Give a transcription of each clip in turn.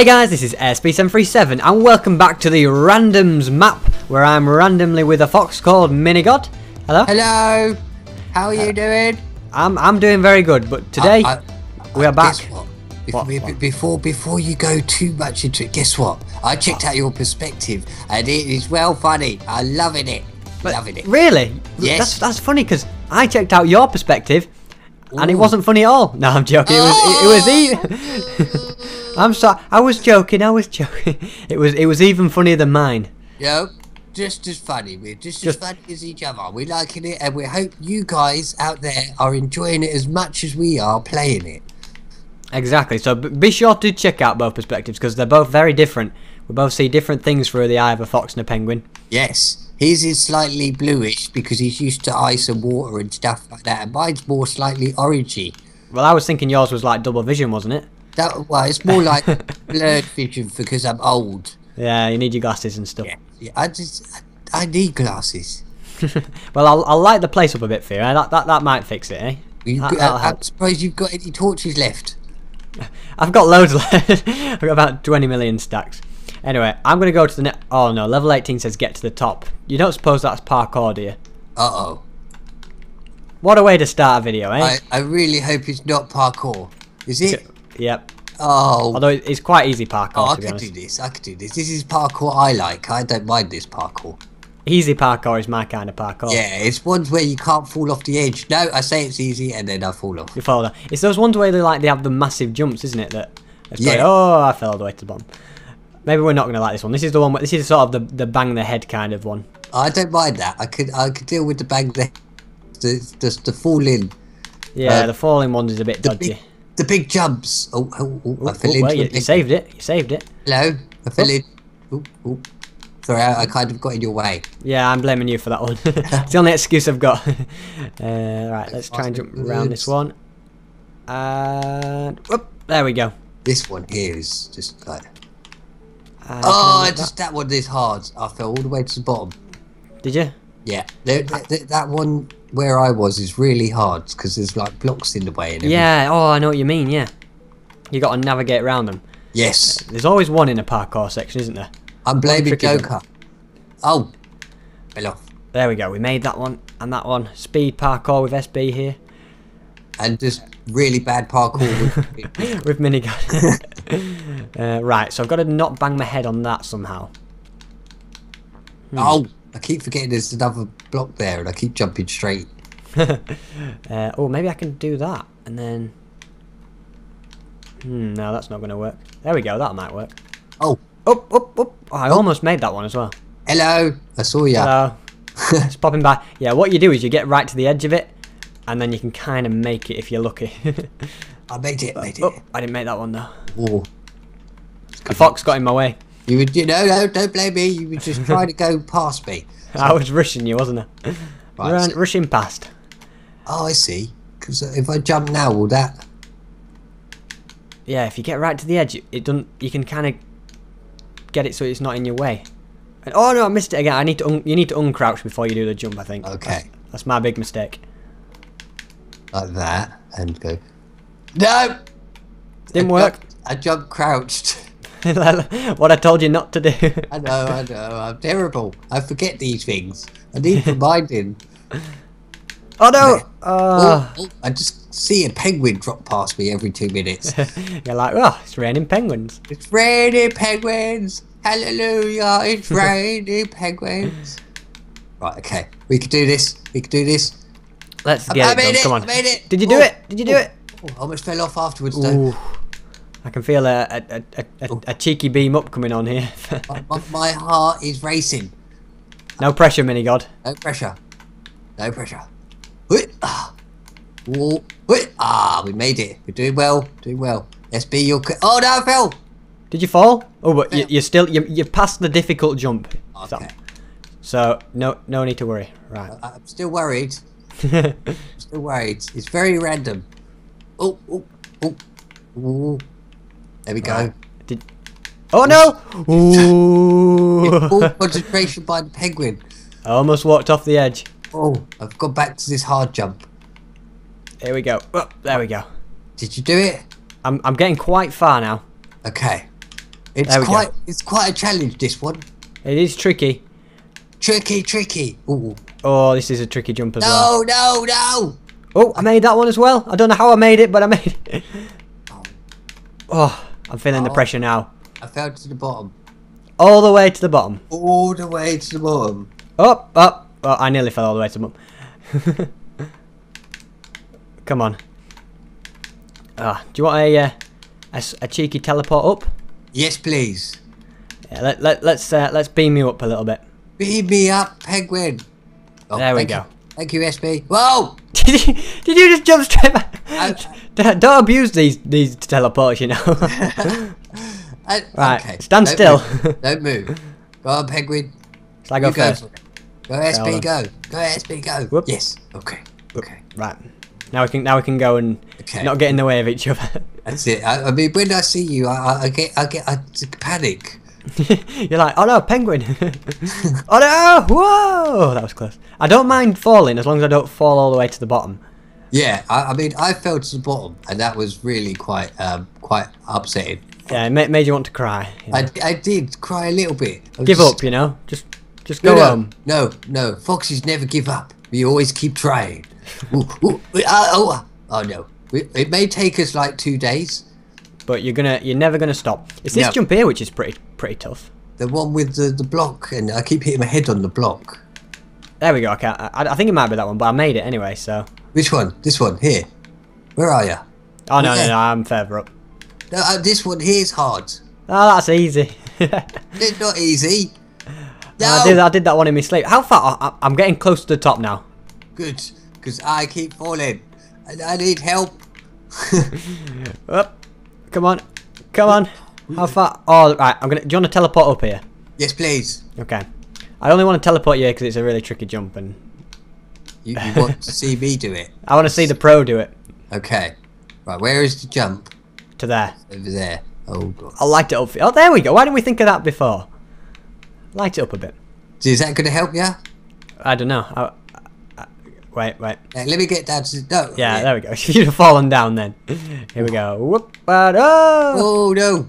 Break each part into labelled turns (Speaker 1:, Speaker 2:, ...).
Speaker 1: Hey guys, this is SB737 and welcome back to the Randoms map where I'm randomly with a fox called Minigod. Hello?
Speaker 2: Hello. How are you doing?
Speaker 1: I'm, I'm doing very good, but today
Speaker 2: I- I-
Speaker 1: we are back.
Speaker 2: Guess what?
Speaker 1: What,
Speaker 2: Before,
Speaker 1: what?
Speaker 2: before before you go too much into it, guess what? I checked out your perspective, and it is well funny. I'm loving it. loving it.
Speaker 1: Really?
Speaker 2: Yes.
Speaker 1: That's, that's funny because I checked out your perspective and it wasn't funny at all. No, I'm joking. It was, it, it was oh. even... I'm sorry. I was joking. I was joking. It was it was even funnier than mine.
Speaker 2: Know, just as funny. We're just,
Speaker 1: Just-
Speaker 2: as funny as each other. We're liking it, and we hope you guys out there are enjoying it as much as we are playing it.
Speaker 1: Exactly. So be sure to check out both perspectives because they're both very different. We both see different things through the eye of a fox and a penguin.
Speaker 2: Yes, his is slightly bluish because he's used to ice and water and stuff like that, and mine's more slightly orangey.
Speaker 1: Well, I was thinking yours was like double vision, wasn't it?
Speaker 2: That well, it's more like blurred vision because I'm old.
Speaker 1: Yeah, you need your glasses and stuff.
Speaker 2: Yeah, yeah I just I, I need glasses.
Speaker 1: Well, I'll, I'll light the place up a bit for you. eh? That, that, that might fix it, eh?
Speaker 2: You,
Speaker 1: That-
Speaker 2: I, I'm surprised you've got any torches left.
Speaker 1: I've got loads left. I've got about 20 million stacks. Anyway, I'm going to go to the. Oh no, level 18 says get to the top. You don't suppose that's parkour, do you?
Speaker 2: Uh oh.
Speaker 1: What a way to start a video, eh?
Speaker 2: I, I really hope it's not parkour. Is it?
Speaker 1: Yep.
Speaker 2: Oh.
Speaker 1: Although it's quite easy parkour,
Speaker 2: Oh, I could
Speaker 1: honest.
Speaker 2: do this. I could do this. This is parkour I like. I don't mind this parkour.
Speaker 1: Easy parkour is my kind of parkour.
Speaker 2: Yeah, it's ones where you can't fall off the edge. No, I say it's easy and then I fall off.
Speaker 1: You follow that. It's those ones where they like they have the massive jumps, isn't it? That it's like,
Speaker 2: Yeah.
Speaker 1: oh, I fell all the way to the bottom. Maybe we're not going to like this one. This is the one. Where, this is sort of the the bang the head kind of one.
Speaker 2: I don't mind that. I could I could deal with the bang the the just the fall in.
Speaker 1: Yeah,
Speaker 2: Uh,
Speaker 1: the falling one is a bit
Speaker 2: The
Speaker 1: dodgy.
Speaker 2: big the big jumps. Oh, oh, oh, I fell
Speaker 1: oh, well, you, you saved it. You saved it.
Speaker 2: Hello, I fell in. Oh, oh. Sorry, I, I kind of got in your way.
Speaker 1: Yeah, I'm blaming you for that one. it's the only excuse I've got. uh, right, let's try and jump around this one. And whoop, there we go.
Speaker 2: This one here is just like.
Speaker 1: Uh,
Speaker 2: Oh,
Speaker 1: I
Speaker 2: just that one is hard. I fell all the way to the bottom.
Speaker 1: Did you?
Speaker 2: Yeah, that one where I was is really hard because there's like blocks in the way and everything.
Speaker 1: Yeah. Oh, I know what you mean. Yeah. You got to navigate around them.
Speaker 2: Yes,
Speaker 1: There's always one in a parkour section, isn't there?
Speaker 2: I'm blaming. Joker. Oh, fell off.
Speaker 1: There we go. We made that one and that one. Speed parkour with SB here
Speaker 2: And just really bad parkour. with-
Speaker 1: with Minigod. uh, right, so I've got to not bang my head on that somehow.
Speaker 2: oh, I keep forgetting there's another block there and I keep jumping straight.
Speaker 1: Uh, oh, maybe I can do that and then. Hmm, no, that's not going to work. There we go. That might work.
Speaker 2: Oh,
Speaker 1: Up, up, up. Oh, I almost made that one as well.
Speaker 2: hello. I saw you.
Speaker 1: Hello. It's popping by. Yeah, what you do is you get right to the edge of it, and then you can kind of make it if you're lucky.
Speaker 2: I made it, made oh, it.
Speaker 1: oh, I didn't make that one though.
Speaker 2: Oh.
Speaker 1: A fox got in my way.
Speaker 2: You would, you know, no, don't blame me. You were just trying to go past me.
Speaker 1: I was rushing you, wasn't I?
Speaker 2: Right,
Speaker 1: Run, rushing past.
Speaker 2: Oh, I see. Because if I jump now, will that?
Speaker 1: Yeah, if you get right to the edge, it doesn't. You can kind of get it so it's not in your way. And, oh no, I missed it again. I need to. Un, you need to uncrouch before you do the jump. I think.
Speaker 2: Okay.
Speaker 1: That's, that's my big mistake.
Speaker 2: Like that, and go. No.
Speaker 1: Didn't
Speaker 2: I
Speaker 1: work.
Speaker 2: jumped- I jumped crouched.
Speaker 1: what I told you not to do.
Speaker 2: I know, I know. I'm terrible. I forget these things. I need reminding.
Speaker 1: oh no!
Speaker 2: Oh,
Speaker 1: Oh.
Speaker 2: oh, I just see a penguin drop past me every two minutes.
Speaker 1: You're like, oh, it's raining penguins.
Speaker 2: it's raining penguins. Hallelujah! It's raining penguins. Right. Okay. We could do this. We could do this.
Speaker 1: Let's get
Speaker 2: I
Speaker 1: it
Speaker 2: made it,
Speaker 1: Come on.
Speaker 2: I made it.
Speaker 1: Did you do
Speaker 2: Oh,
Speaker 1: it? Did you do
Speaker 2: oh,
Speaker 1: it?
Speaker 2: Oh, I almost fell off afterwards though.
Speaker 1: I can feel a, a, a, a, a, cheeky beam up coming on here.
Speaker 2: My, my, heart is racing.
Speaker 1: no pressure, Minigod.
Speaker 2: No pressure. No pressure. Ah. Ah, we made it. We're doing well. Doing well. SB, you're. co- Oh no, I fell.
Speaker 1: Did you fall? Oh, but you, you're still you you passed the difficult jump. So-
Speaker 2: Okay.
Speaker 1: So no no need to worry. Right.
Speaker 2: I- I'm still worried. Still worried. It's very random. Oh, oh, oh, oh. There we go.
Speaker 1: Right. Did Oh no! Ooh!
Speaker 2: Full concentration by the penguin.
Speaker 1: I almost walked off the edge.
Speaker 2: Oh, I've gone back to this hard jump.
Speaker 1: Here we go. Oh, there we go.
Speaker 2: Did you do it?
Speaker 1: I'm I'm getting quite far now.
Speaker 2: Okay. It's
Speaker 1: we go.
Speaker 2: quite it's quite a challenge this one.
Speaker 1: It is tricky.
Speaker 2: Tricky, tricky. Ooh.
Speaker 1: Oh, this is a tricky jump as well.
Speaker 2: No, no, no.
Speaker 1: Oh, I made that one as well. I don't know how I made it, but I made it. Oh, I'm feeling the
Speaker 2: Oh.
Speaker 1: pressure now.
Speaker 2: I fell to the bottom.
Speaker 1: All the way to the bottom.
Speaker 2: All the way to the bottom.
Speaker 1: Up, up. Oh, I nearly fell all the way to the bottom. Come on. Ah, do you want a, uh, a a cheeky teleport up?
Speaker 2: Yes, please.
Speaker 1: Yeah, let, let, let's uh, let's beam you up a little bit.
Speaker 2: Beam me up, penguin. Oh,
Speaker 1: There we go.
Speaker 2: you. Thank you, SB. Whoa!
Speaker 1: Did you, did you just jump straight back?
Speaker 2: I-
Speaker 1: don't, don't abuse these these teleports, you know.
Speaker 2: I,
Speaker 1: Right,
Speaker 2: okay.
Speaker 1: stand
Speaker 2: Don't
Speaker 1: still.
Speaker 2: move. Don't move. Go on, penguin.
Speaker 1: Shall I go
Speaker 2: you go.
Speaker 1: first?
Speaker 2: Go, SB,
Speaker 1: on.
Speaker 2: go. Go, SB, go.
Speaker 1: Whoop.
Speaker 2: Yes. Okay. Okay.
Speaker 1: Right. Now we can now we can go and
Speaker 2: Okay.
Speaker 1: not get in the way of each other.
Speaker 2: That's it. I, I mean, when I see you, I, I, I get, I get, I panic.
Speaker 1: You're like, oh no, penguin. oh no, whoa, that was close. I don't mind falling as long as I don't fall all the way to the bottom.
Speaker 2: Yeah. I, I mean, I fell to the bottom, and that was really quite, um, quite upsetting.
Speaker 1: Yeah, it ma- made you want to cry. you know.
Speaker 2: I, I did cry a little bit.
Speaker 1: Give
Speaker 2: just-
Speaker 1: up, you know. Just just go
Speaker 2: no,
Speaker 1: home.
Speaker 2: no, no. Foxes never give up. We always keep trying. ooh, ooh, uh, oh, oh no. It may take us like two days.
Speaker 1: But you're gonna you're never gonna stop. It's this
Speaker 2: No.
Speaker 1: jump here which is pretty pretty tough.
Speaker 2: The one with the, the block, and I keep hitting my head on the block.
Speaker 1: There we go. Okay, I, I think it might be that one, but I made it anyway. So.
Speaker 2: Which one? This one here. Where are you?
Speaker 1: Oh no no no! I'm further up.
Speaker 2: No, uh, this one here is hard.
Speaker 1: Oh, that's easy.
Speaker 2: It's not easy. No.
Speaker 1: I did I did that one in my sleep. How far? I, I'm getting close to the top now.
Speaker 2: Good, because I keep falling, and I need help.
Speaker 1: Up. Come on. Come on. How far? Oh, right. I'm gonna. Do you want to teleport up here?
Speaker 2: yes, please.
Speaker 1: Okay. I only want to teleport you because it's a really tricky jump, and
Speaker 2: You, you want to see me do it?
Speaker 1: I want to see the pro do it
Speaker 2: Okay. Right, where is the jump?
Speaker 1: to there.
Speaker 2: Over there. Oh god.
Speaker 1: I'll light it up. Oh, there we go. Why didn't we think of that before? Light it up a bit.
Speaker 2: Is that going to help you?
Speaker 1: I don't know. I, Wait, wait.
Speaker 2: Yeah, let me get down to the. No.
Speaker 1: Yeah, there we go. You'd have fallen down then. Here we go. Whoop. but, oh!
Speaker 2: Oh no.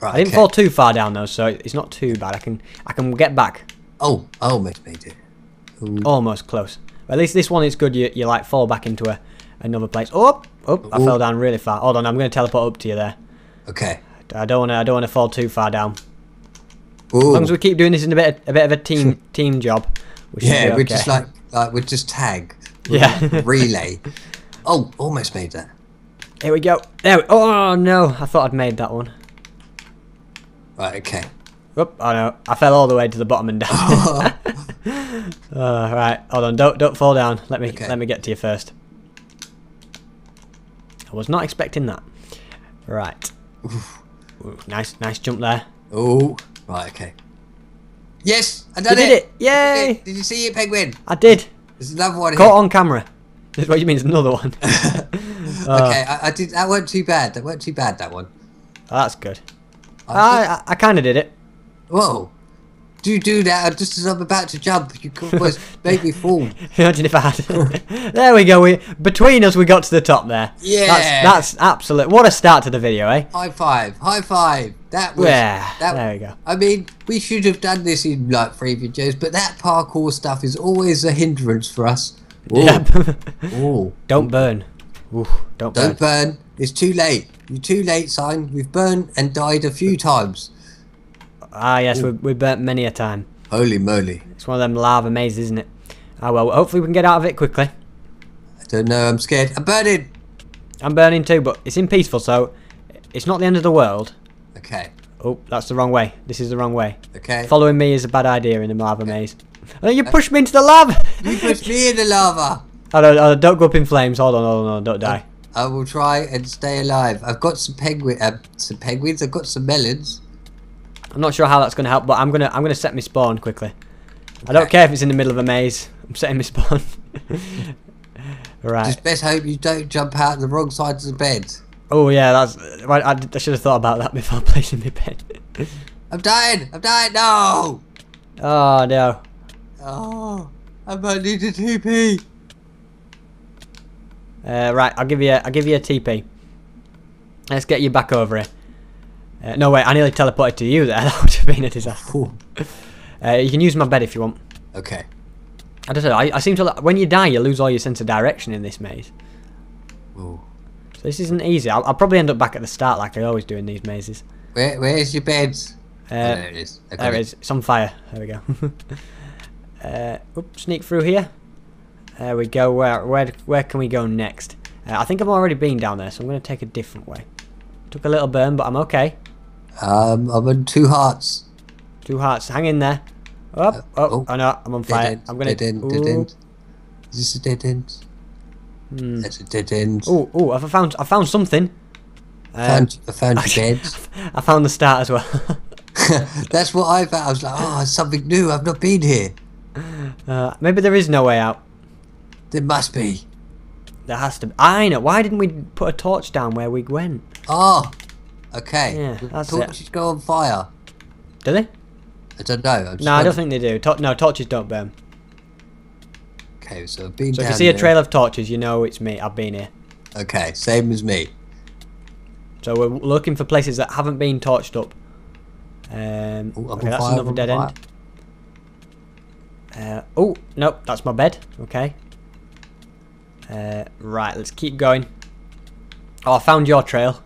Speaker 2: Right.
Speaker 1: I didn't
Speaker 2: okay.
Speaker 1: fall too far down though, so it's not too bad. I can I can get back
Speaker 2: Oh, I almost made it. Ooh.
Speaker 1: almost close. But at least this one is good. You you like fall back into a another place. Oh, oh! I fell down really far. Hold on, I'm going to teleport up to you there.
Speaker 2: Okay.
Speaker 1: I don't want to I don't want to fall too far down.
Speaker 2: Ooh.
Speaker 1: As long as we keep doing this in a bit a bit of a team team job. We
Speaker 2: yeah,
Speaker 1: be
Speaker 2: we're just like like we're just tag.
Speaker 1: Yeah.
Speaker 2: Relay. Oh, almost made that.
Speaker 1: Here we go. There. We, oh no! I thought I'd made that one.
Speaker 2: Right. Okay.
Speaker 1: Oop, oh no! I fell all the way to the bottom and down. uh, right, hold on. Don't don't fall down. Let me
Speaker 2: Okay.
Speaker 1: let me get to you first. I was not expecting that. Right. Ooh, nice nice jump there.
Speaker 2: Oh. Right. Okay. Yes, I
Speaker 1: You
Speaker 2: done
Speaker 1: did it! Yay!
Speaker 2: Did, did you see it, penguin?
Speaker 1: I did.
Speaker 2: There's another one
Speaker 1: Caught
Speaker 2: here.
Speaker 1: on camera. This is what you mean. It's another one. Uh,
Speaker 2: okay, I, I did. That weren't too bad. That weren't too bad. That one.
Speaker 1: oh, that's good.
Speaker 2: I
Speaker 1: I I, I kind of did it.
Speaker 2: Whoa. Do do that just as I'm about to jump? You could almost make me fall.
Speaker 1: Imagine if I had. there we go. We between us, we got to the top there.
Speaker 2: Yeah.
Speaker 1: That's that's absolute. What a start to the video, eh?
Speaker 2: High five. High five. That was.
Speaker 1: Yeah.
Speaker 2: that,
Speaker 1: There we go.
Speaker 2: I mean, we should have done this in like three videos, but that parkour stuff is always a hindrance for us. Ooh.
Speaker 1: Yep.
Speaker 2: Ooh.
Speaker 1: don't burn. Ooh, don't,
Speaker 2: Don't
Speaker 1: burn.
Speaker 2: burn. It's too late. You're too late, sign. We've burned and died a few times.
Speaker 1: Ah, yes, we we burnt many a time.
Speaker 2: Holy moly.
Speaker 1: It's one of them lava mazes, isn't it? Ah, well, hopefully we can get out of it quickly.
Speaker 2: I don't know. I'm scared. I'm burning.
Speaker 1: I'm burning too, but it's in peaceful, so it's not the end of the world.
Speaker 2: Okay.
Speaker 1: Oh, that's the wrong way. This is the wrong way.
Speaker 2: Okay.
Speaker 1: Following me is a bad idea in the lava maze. Oh, you pushed me into the lava!
Speaker 2: You pushed me in the lava.
Speaker 1: Oh, no, oh, don't go up in flames. Hold on, hold on, don't die.
Speaker 2: I will try and stay alive. I've got some penguin, uh, some penguins. I've got some melons.
Speaker 1: I'm not sure how that's going to help, but I'm gonna I'm gonna set my spawn quickly. I don't care if it's in the middle of a maze. I'm setting my spawn. right.
Speaker 2: Just best hope you don't jump out the wrong side of the bed.
Speaker 1: Oh yeah, that's. right, I, I should have thought about that before placing my bed.
Speaker 2: I'm dying. I'm dying. No.
Speaker 1: oh no.
Speaker 2: Oh, I might need a TP.
Speaker 1: Uh, right, I'll give you a, I'll give you a TP. Let's get you back over here. Uh, no, wait, I nearly teleported to you there. That would have been a disaster. Uh, you can use my bed if you want.
Speaker 2: Okay.
Speaker 1: I don't know. I, I seem to when you die, you lose all your sense of direction in this maze.
Speaker 2: Ooh.
Speaker 1: So this isn't easy. I'll, I'll probably end up back at the start like I always do in these mazes.
Speaker 2: Where, where's your bed?
Speaker 1: Uh,
Speaker 2: oh, there it is. Got
Speaker 1: there it is. It's on fire. There we go. uh, oop, sneak through here. There we go. Where where where can we go next? Uh, I think I've already been down there, so I'm going to take a different way. Took a little burn, but I'm okay.
Speaker 2: Um, I'm on two hearts.
Speaker 1: Two hearts. Hang in there. Oh, oh,
Speaker 2: oh.
Speaker 1: oh no, I'm on fire.
Speaker 2: end.
Speaker 1: I'm gonna.
Speaker 2: Dead end. Dead end. Is this a dead end?
Speaker 1: Hmm.
Speaker 2: That's a dead end.
Speaker 1: Oh, oh, I found I found something. Um,
Speaker 2: found, I found.
Speaker 1: I found the start as well.
Speaker 2: That's what I found. I was like, oh, it's something new. I've not been here.
Speaker 1: uh, maybe there is no way out.
Speaker 2: There must be.
Speaker 1: There has to be. I know. Why didn't we put a torch down where we went?
Speaker 2: Oh, okay.
Speaker 1: Yeah, that's
Speaker 2: torches go on fire.
Speaker 1: Do they?
Speaker 2: I don't know.
Speaker 1: No, I don't think they do. Tor- no, torches don't burn.
Speaker 2: Okay, so I've been
Speaker 1: So if you see a trail of torches, you know it's me. I've been here.
Speaker 2: Okay, same as me.
Speaker 1: So we're looking for places that haven't been torched up. Um,
Speaker 2: Ooh,
Speaker 1: okay, that's
Speaker 2: fire,
Speaker 1: another dead
Speaker 2: on
Speaker 1: end. Uh, oh, nope, that's my bed. Okay. Uh, right, let's keep going. Oh, I found your trail.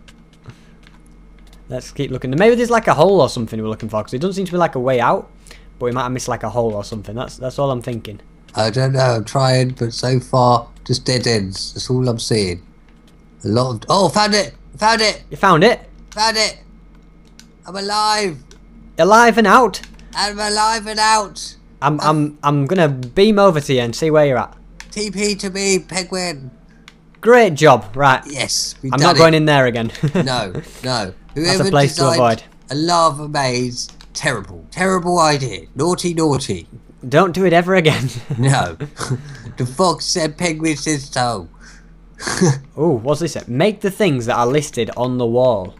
Speaker 1: Let's keep looking. Maybe there's like a hole or something we're looking for, because it doesn't seem to be like a way out. But we might have missed like a hole or something. That's that's all I'm thinking.
Speaker 2: I don't know. I'm trying, but so far just dead ends. That's all I'm seeing. A lot of. Oh, found it! Found it!
Speaker 1: You found it?
Speaker 2: Found it! I'm alive!
Speaker 1: Alive and out?
Speaker 2: I'm alive and out!
Speaker 1: I'm I'm I'm gonna beam over to you and see where you're at.
Speaker 2: TP to me, penguin.
Speaker 1: Great job. Right.
Speaker 2: Yes, we've
Speaker 1: I'm
Speaker 2: done
Speaker 1: not
Speaker 2: it.
Speaker 1: going in there again.
Speaker 2: No, no. Whoever
Speaker 1: place to avoid.
Speaker 2: A lava maze. Terrible, terrible idea. Naughty, naughty.
Speaker 1: Don't do it ever again.
Speaker 2: No. the fox said penguin says so.
Speaker 1: oh, what's this? Make the things that are listed on the wall.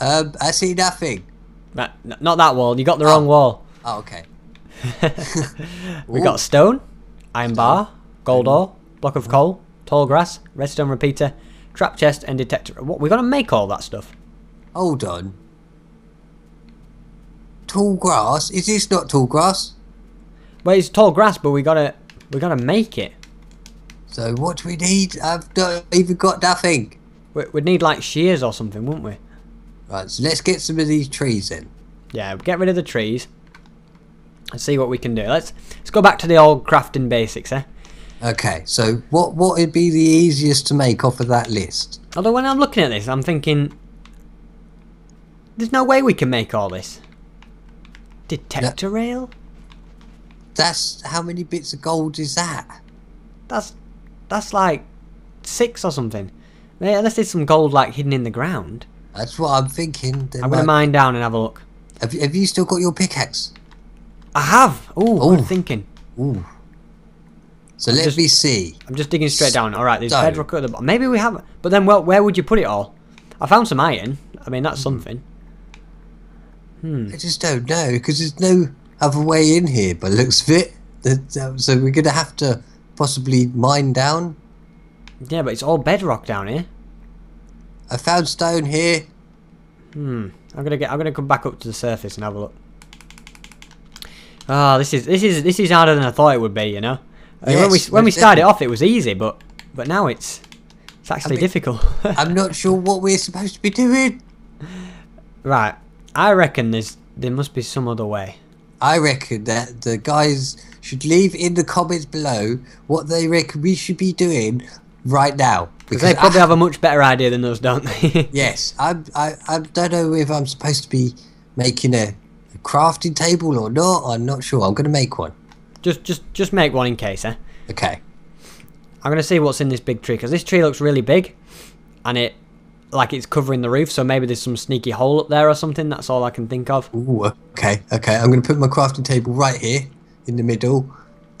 Speaker 2: Um, I see nothing.
Speaker 1: N- not that wall. You got the wrong wall.
Speaker 2: Oh, okay.
Speaker 1: we
Speaker 2: Ooh.
Speaker 1: got stone, iron bar, gold ore, block of coal, tall grass, redstone repeater, trap chest, and detector. What? We're going to make all that stuff.
Speaker 2: Hold on. Tall grass? Is this not tall grass?
Speaker 1: Well, it's tall grass, but we gotta we gotta make it.
Speaker 2: So what do we need? I've not even got nothing.
Speaker 1: We, we'd need like shears or something, wouldn't we?
Speaker 2: Right, so let's get some of these trees in.
Speaker 1: Yeah, get rid of the trees. And see what we can do. Let's let's go back to the old crafting basics, eh?
Speaker 2: Okay, so what what would be the easiest to make off of that list?
Speaker 1: Although when I'm looking at this, I'm thinking, there's no way we can make all this. Detector rail?
Speaker 2: That's how many bits of gold is that?
Speaker 1: That's that's like six or something. Yeah, Unless there's some gold like hidden in the ground.
Speaker 2: That's what I'm thinking. There
Speaker 1: I'm gonna mine down and have a look.
Speaker 2: Have, you- have you still got your pickaxe?
Speaker 1: I have. Ooh,
Speaker 2: Ooh.
Speaker 1: good thinking.
Speaker 2: Ooh. So let
Speaker 1: just-
Speaker 2: me see.
Speaker 1: I'm just digging straight down. All right, there's
Speaker 2: So-
Speaker 1: bedrock at the bottom. Maybe we haven't. But then, well, where would you put it all? I found some iron. I mean,
Speaker 2: Hmm.
Speaker 1: that's something. Hmm.
Speaker 2: I just don't know because there's no other way in here. But looks of it. That- that- So we're gonna have to possibly mine down.
Speaker 1: Yeah, but it's all bedrock down here.
Speaker 2: I found stone here.
Speaker 1: Hmm. I'm gonna get. I'm gonna come back up to the surface and have a look. Ah, this is this is this is harder than I thought it would be. You know, I mean, when we when we started off, it was easy, but but now it's it's actually
Speaker 2: mean-
Speaker 1: difficult.
Speaker 2: I'm not sure what we're supposed to be doing.
Speaker 1: right. I reckon there's there must be some other way.
Speaker 2: I reckon that the guys should leave in the comments below what they reckon we should be doing right now.
Speaker 1: Because they probably
Speaker 2: I-
Speaker 1: have a much better idea than us, don't they?
Speaker 2: Yes, I'm, I I don't know if I'm supposed to be making a, a crafting table or not. I'm not sure. I'm going to make one.
Speaker 1: Just just just make one in case, eh?
Speaker 2: Okay.
Speaker 1: I'm gonna see what's in this big tree because this tree looks really big, and it like it's covering the roof. So maybe there's some sneaky hole up there or something. That's all I can think of.
Speaker 2: Ooh, okay. Okay. I'm going to put my crafting table right here in the middle,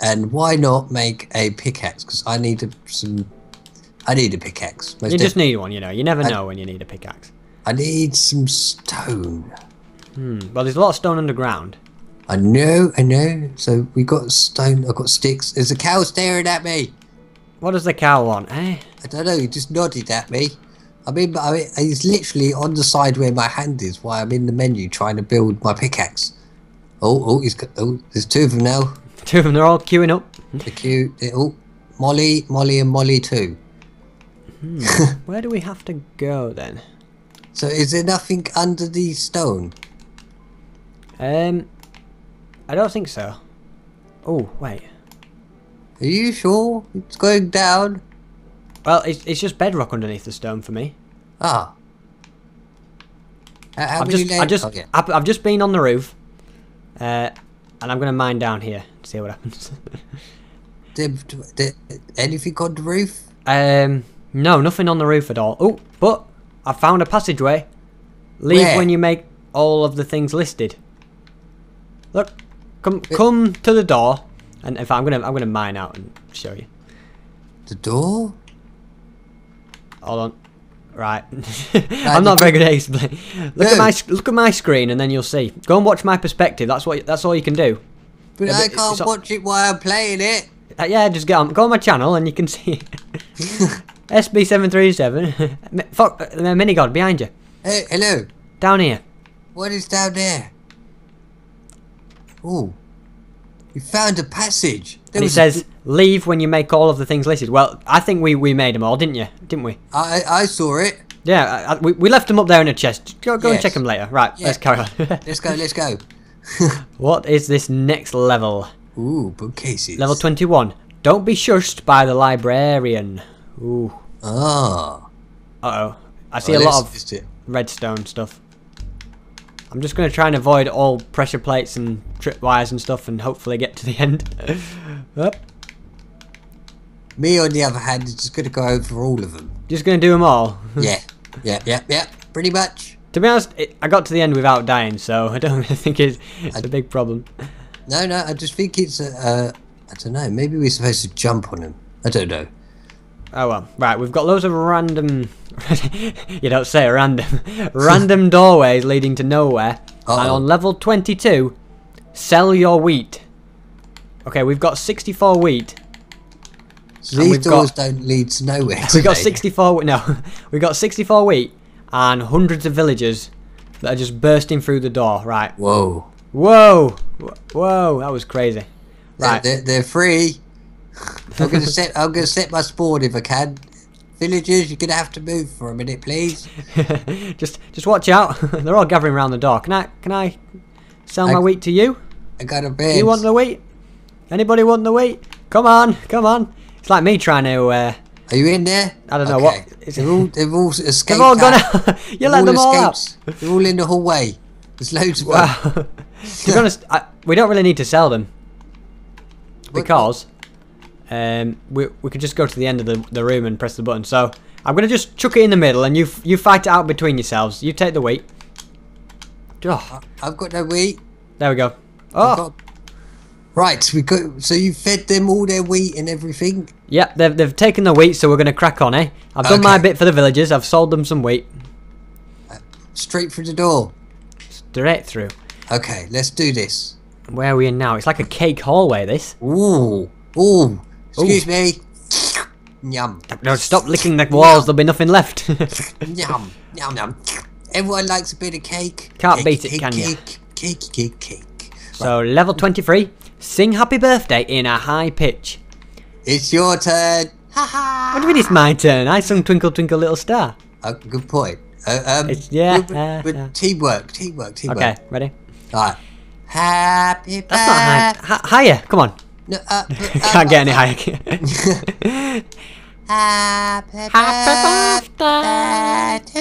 Speaker 2: and why not make a pickaxe? Because I need a, some. I need a pickaxe.
Speaker 1: You just need one, you know. You never
Speaker 2: I-
Speaker 1: know when you need a pickaxe.
Speaker 2: I need some stone.
Speaker 1: Hmm. Well, there's a lot of stone underground.
Speaker 2: I know. I know. So we got stone. I got sticks. There's a cow staring at me.
Speaker 1: What does the cow want, eh?
Speaker 2: I don't know. He just nodded at me. I mean, I mean, he's literally on the side where my hand is while I'm in the menu trying to build my pickaxe. Oh, oh, he's got, oh, there's two of them now.
Speaker 1: Two of them, they're all queuing up.
Speaker 2: The queue, oh, Molly, Molly and Molly too.
Speaker 1: Where do we have to go then?
Speaker 2: So is there nothing under the stone?
Speaker 1: Um, I don't think so. Oh, wait.
Speaker 2: Are you sure it's going down?
Speaker 1: Well, it's, it's just bedrock underneath the stone for me.
Speaker 2: Ah. How, how
Speaker 1: I've just, I just,
Speaker 2: oh.
Speaker 1: I've, I've just been on the roof, uh, and I'm gonna mine down here. And see what happens.
Speaker 2: There- there- anything on the roof?
Speaker 1: um, no, nothing on the roof at all. Oh, but I found a passageway. Leave
Speaker 2: Where?
Speaker 1: when you make all of the things listed. Look, come, come to the door, and if I'm gonna, I'm gonna mine out and show you.
Speaker 2: The door?
Speaker 1: Hold on. Right. I'm not very good at explaining. Look at my look at my screen and then you'll see. Go and watch my perspective. That's what that's all you can do.
Speaker 2: But
Speaker 1: Yeah,
Speaker 2: I
Speaker 1: but
Speaker 2: can't watch it while I'm playing it.
Speaker 1: Uh, yeah, just get on go on my channel and you can see SB737 fuck uh, Minigod behind you.
Speaker 2: Hey, hello.
Speaker 1: Down here.
Speaker 2: What is down there? Oh. You found a passage. There
Speaker 1: And it
Speaker 2: a-
Speaker 1: says leave when you make all of the things listed. Well, I think we we made them all, didn't you? Didn't we?
Speaker 2: I, I saw it.
Speaker 1: Yeah, I, I, we, we left them up there in a chest. Go go and check them later. Right,
Speaker 2: Yeah.
Speaker 1: let's carry on.
Speaker 2: Let's go, let's go.
Speaker 1: what is this next level?
Speaker 2: Ooh, bookcases.
Speaker 1: Level 21. Don't be shushed by the librarian. Ooh.
Speaker 2: Ah.
Speaker 1: Uh-oh. I see
Speaker 2: Well,
Speaker 1: a lot of redstone stuff. I'm just going to try and avoid all pressure plates and tripwires and stuff and hopefully get to the end. Up.
Speaker 2: Me, on the other hand, is just going to go over all of them.
Speaker 1: Just going to do them all.
Speaker 2: yeah, yeah, yeah, yeah. Pretty much.
Speaker 1: to be honest, it, I got to the end without dying, so I don't really think it's, it's a big problem.
Speaker 2: No, no, I just think it's a. Uh, I don't know. Maybe we're supposed to jump on him. I don't know.
Speaker 1: Oh well. Right, we've got loads of random... you don't say random. random doorways leading to nowhere. And
Speaker 2: Uh-oh.
Speaker 1: on level 22, sell your wheat. Okay, we've got 64 wheat.
Speaker 2: So these doors
Speaker 1: got-
Speaker 2: don't lead to nowhere.
Speaker 1: We've got 64. No, we've got 64 wheat and hundreds of villagers that are just bursting through the door. Right.
Speaker 2: Whoa.
Speaker 1: Whoa. Whoa. That was crazy. Right.
Speaker 2: they're, they're free. I'm gonna set. I'm gonna set my spawn if I can. Villagers, you're gonna have to move for a minute, please.
Speaker 1: just, just watch out. They're all gathering around the door. Can I, can I sell my
Speaker 2: I-
Speaker 1: wheat to you?
Speaker 2: I got a bed.
Speaker 1: You want the wheat? Anybody want the wheat? Come on, come on. It's like me trying to. Uh,
Speaker 2: Are you in there?
Speaker 1: I don't know,
Speaker 2: Okay.
Speaker 1: what- is it-
Speaker 2: They're all. They've all escaped.
Speaker 1: they've all gone
Speaker 2: out.
Speaker 1: out. you
Speaker 2: They've
Speaker 1: let them all out.
Speaker 2: They're all in the hallway. There's loads of them.
Speaker 1: Wow. to be honest, I, we don't really need to sell them because um, we we could just go to the end of the, the room and press the button. So I'm gonna just chuck it in the middle, and you you fight it out between yourselves. You take the wheat. Oh,
Speaker 2: I've got no wheat.
Speaker 1: there we go. Oh,
Speaker 2: got- Right, we got. So you fed them all their wheat and everything.
Speaker 1: yeah, they've they've taken the wheat, so we're gonna crack on, eh? I've done my bit for the villagers. I've sold them some wheat
Speaker 2: Straight through the door.
Speaker 1: straight through.
Speaker 2: Okay, let's do this.
Speaker 1: Where are we in now? It's like a cake hallway. This.
Speaker 2: Ooh, ooh. Excuse me. Yum,
Speaker 1: No, stop licking the walls. There'll be nothing left.
Speaker 2: yum, yum, yum. Everyone likes a bit of cake.
Speaker 1: Can't
Speaker 2: cake,
Speaker 1: beat it,
Speaker 2: cake,
Speaker 1: can ya?
Speaker 2: cake, Cake, cake, cake.
Speaker 1: so level 23. Sing happy birthday in a high pitch.
Speaker 2: It's your turn. Ha ha.
Speaker 1: What do you mean it's my turn? I sung Twinkle Twinkle Little Star.
Speaker 2: Uh, good point. Uh, um,
Speaker 1: It's- yeah,
Speaker 2: but-
Speaker 1: uh, yeah.
Speaker 2: teamwork, teamwork, teamwork.
Speaker 1: Okay, ready?
Speaker 2: Alright. Happy
Speaker 1: That's not high.
Speaker 2: birthday.
Speaker 1: Hi- higher, come on.
Speaker 2: No, uh, uh,
Speaker 1: Can't get any higher.
Speaker 2: Happy,
Speaker 1: Happy
Speaker 2: birthday to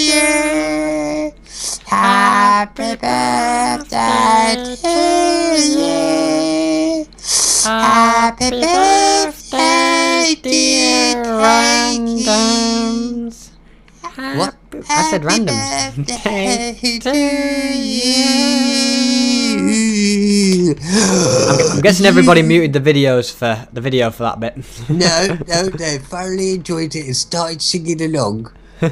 Speaker 2: you. Happy birthday to you. Happy birthday, dear Randoms. What?
Speaker 1: I said
Speaker 2: Happy
Speaker 1: randoms.
Speaker 2: birthday to you.
Speaker 1: I'm guessing everybody muted the videos for the video for that bit.
Speaker 2: no, no, they thoroughly enjoyed it and started singing along.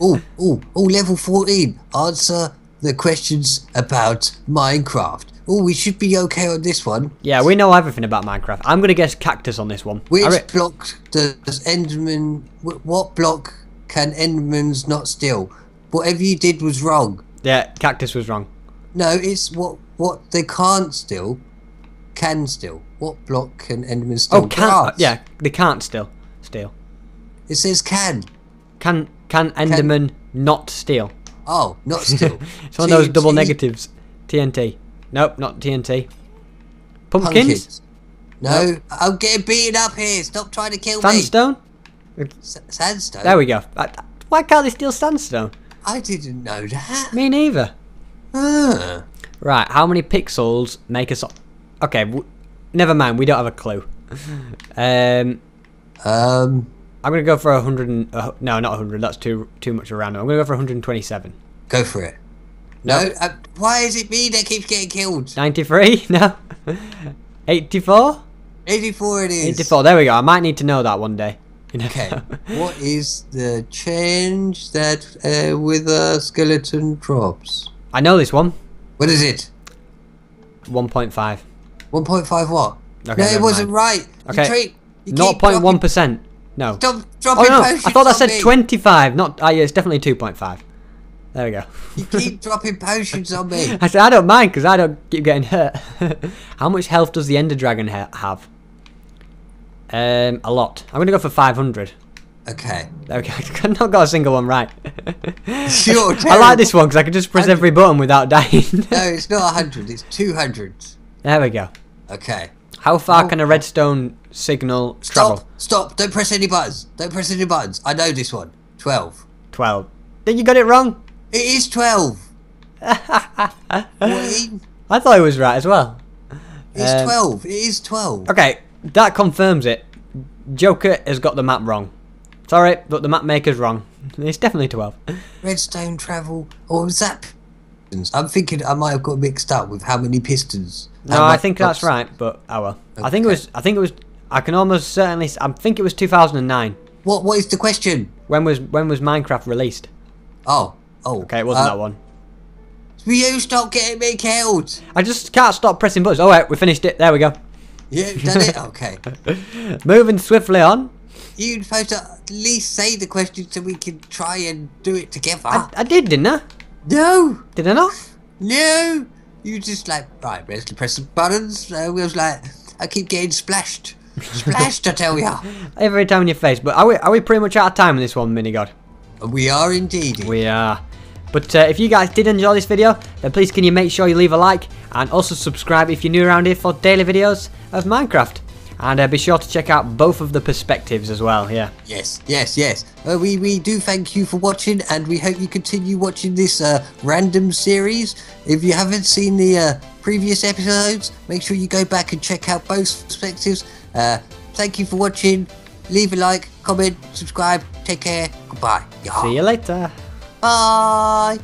Speaker 2: oh, oh, oh, level 14. Answer the questions about Minecraft. Oh, we should be okay on this one.
Speaker 1: yeah, we know everything about Minecraft. I'm gonna guess cactus on this one.
Speaker 2: Which block does Enderman. What block can Endermans not steal? Whatever you did was wrong.
Speaker 1: Yeah, cactus was wrong.
Speaker 2: No, it's what what they can't steal can steal. What block can Endermans steal?
Speaker 1: Oh, can't. Yeah, they can't still steal.
Speaker 2: It says can.
Speaker 1: Can can Enderman not steal?
Speaker 2: Oh, not steal.
Speaker 1: It's one of those double negatives. TNT. Nope, not TNT. Pumpkins.
Speaker 2: Pumpkins. No, I'm getting beaten up here. Stop trying to kill
Speaker 1: Sandstone.
Speaker 2: me. S- sandstone.
Speaker 1: There we go. Why can't they steal sandstone?
Speaker 2: I didn't know that.
Speaker 1: Me neither.
Speaker 2: Ah.
Speaker 1: Right, how many pixels make us... Okay, w- never mind, we don't have a clue. Um,
Speaker 2: Um.
Speaker 1: I'm going to go for 100 and... Uh, no, not 100, that's too too much around. I'm going to go for 127.
Speaker 2: Go for it. No. Uh, why is it me that keeps getting killed?
Speaker 1: 93? No? 84?
Speaker 2: 84 it is.
Speaker 1: 84, there we go. I might need to know that one day. You never
Speaker 2: Okay. what is the change that uh, with a skeleton drops?
Speaker 1: I know this one.
Speaker 2: What is it?
Speaker 1: 1.5.
Speaker 2: 1.5 what?
Speaker 1: Okay,
Speaker 2: no, it wasn't
Speaker 1: mind.
Speaker 2: right.
Speaker 1: Okay.
Speaker 2: treat- you
Speaker 1: 0.1%. No.
Speaker 2: Stop
Speaker 1: Oh
Speaker 2: dropping
Speaker 1: no,
Speaker 2: potions
Speaker 1: I thought that
Speaker 2: on
Speaker 1: said
Speaker 2: me.
Speaker 1: 25. Not. Ah, yeah, it's definitely 2.5. There we go.
Speaker 2: You keep dropping potions on me.
Speaker 1: I said I don't mind because I don't keep getting hurt. How much health does the Ender Dragon ha- have? Um, a lot. I'm gonna go for 500.
Speaker 2: Okay.
Speaker 1: There we go. I've not got a single one right.
Speaker 2: You're
Speaker 1: I like this one because I can just press
Speaker 2: And-
Speaker 1: every button without dying.
Speaker 2: No, it's not 100, it's 200.
Speaker 1: there we go.
Speaker 2: Okay.
Speaker 1: How far
Speaker 2: Oh.
Speaker 1: can a redstone signal
Speaker 2: Stop!
Speaker 1: travel?
Speaker 2: Stop! Don't press any buttons. Don't press any buttons. I know this one. 12.
Speaker 1: 12. Then you got it wrong.
Speaker 2: It is 12.
Speaker 1: I thought it was right as well.
Speaker 2: It's
Speaker 1: Um,
Speaker 2: 12. It is 12.
Speaker 1: Okay, that confirms it. Joker has got the map wrong. Sorry, but the map maker's wrong. It's definitely 12.
Speaker 2: Redstone travel. Or was that pistons? I'm thinking I might have got mixed up with how many pistons.
Speaker 1: No, I think that's right, but oh well. I think it was. I think it was. I can almost certainly. I think it was 2009.
Speaker 2: What? What is the question?
Speaker 1: When was when was Minecraft released?
Speaker 2: Oh. Oh.
Speaker 1: Okay, it wasn't
Speaker 2: uh,
Speaker 1: that one.
Speaker 2: Will you stop getting me killed?
Speaker 1: I just can't stop pressing buttons. Oh wait, we finished it. There we go.
Speaker 2: Yeah, done it? Okay.
Speaker 1: Moving swiftly on.
Speaker 2: You're supposed to at least say the question so we can try and do it together.
Speaker 1: I, I did, didn't I?
Speaker 2: no!
Speaker 1: Did I not?
Speaker 2: No! You just like, right, let's press the buttons. Uh, we was like, I keep getting splashed. Splashed, I tell ya.
Speaker 1: Every time in your face. But are we are we pretty much out of time in this one, Minigod?
Speaker 2: We are indeed.
Speaker 1: We are. But uh, if you guys did enjoy this video, then please can you make sure you leave a like and also subscribe if you're new around here for daily videos of Minecraft. And uh, be sure to check out both of the perspectives as well. Yeah.
Speaker 2: Yes, yes, yes. Uh, we, we do thank you for watching and we hope you continue watching this uh, random series. If you haven't seen the uh, previous episodes, make sure you go back and check out both perspectives. Uh, thank you for watching. Leave a like, comment, subscribe. Take care. Goodbye.
Speaker 1: See you later.
Speaker 2: Bye.